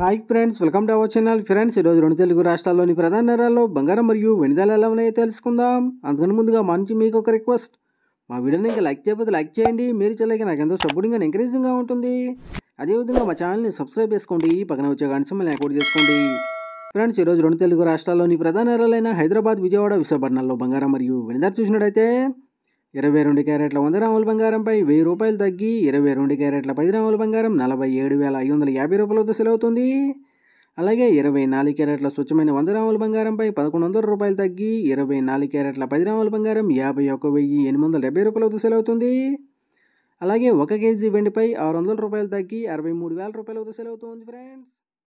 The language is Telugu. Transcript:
Hi friends welcome to our channel. Friends ఈరోజు రెండు తెలుగు రాష్ట్రాల్లోని ప్రధాన నగరాల్లో బంగారం మరియు వెనుదల ఎలా ఉన్నాయో తెలుసుకుందాం. అందుకని ముందుగా మా నుంచి మీకు ఒక రిక్వెస్ట్. మా వీడియోని ఇంకా లైక్ చేయకపోతే లైక్ చేయండి. మీరు చేయలేక నాకు ఎంతో సపోర్టింగ్ ఎంకరేజింగ్గా ఉంటుంది. అదేవిధంగా మా ఛానల్ని సబ్స్క్రైబ్ చేసుకోండి. పక్కన వచ్చే గంట సమయం యాక్టివేట్ చేసుకోండి. ఫ్రెండ్స్ ఈరోజు రెండు తెలుగు రాష్ట్రాల్లోని ప్రధాన నగరాలైన హైదరాబాద్ విజయవాడ విశాఖపట్నంలో బంగారం మరియు వెనుదల చూసినట్టయితే ఇరవై రెండు క్యారెట్ల వంద గ్రాముల బంగారంపై వెయ్యి రూపాయలు తగ్గి ఇరవై రెండు క్యారెట్ల పది గ్రాముల బంగారం నలభై ఏడు వేల ఐదు వందల యాభై రూపాయల వద్ద సెలవుతుంది. అలాగే ఇరవై నాలుగు క్యారెట్ల స్వచ్ఛమైన వంద గ్రాముల బంగారంపై పదకొండు వందల రూపాయలు తగ్గి ఇరవై నాలుగు క్యారెట్ల పది గ్రాముల బంగారం యాభై ఒక వెయ్యి ఎనిమిది వందల డెబ్బై రూపాయల వద్ద సెలవుతుంది. అలాగే ఒక కేజీ వెండిపై ఆరు వందల రూపాయలు తగ్గి అరవై మూడు వేల రూపాయల వద్ద సెలవుతుంది ఫ్రెండ్స్.